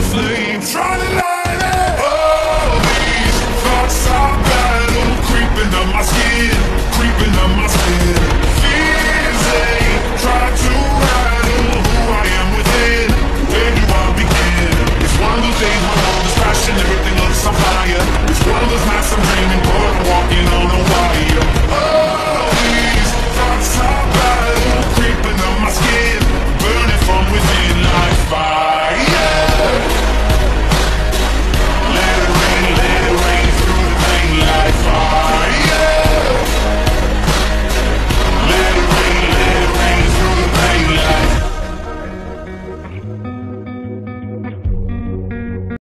the flame, try to light it. All these thoughts are battle creeping up my skin.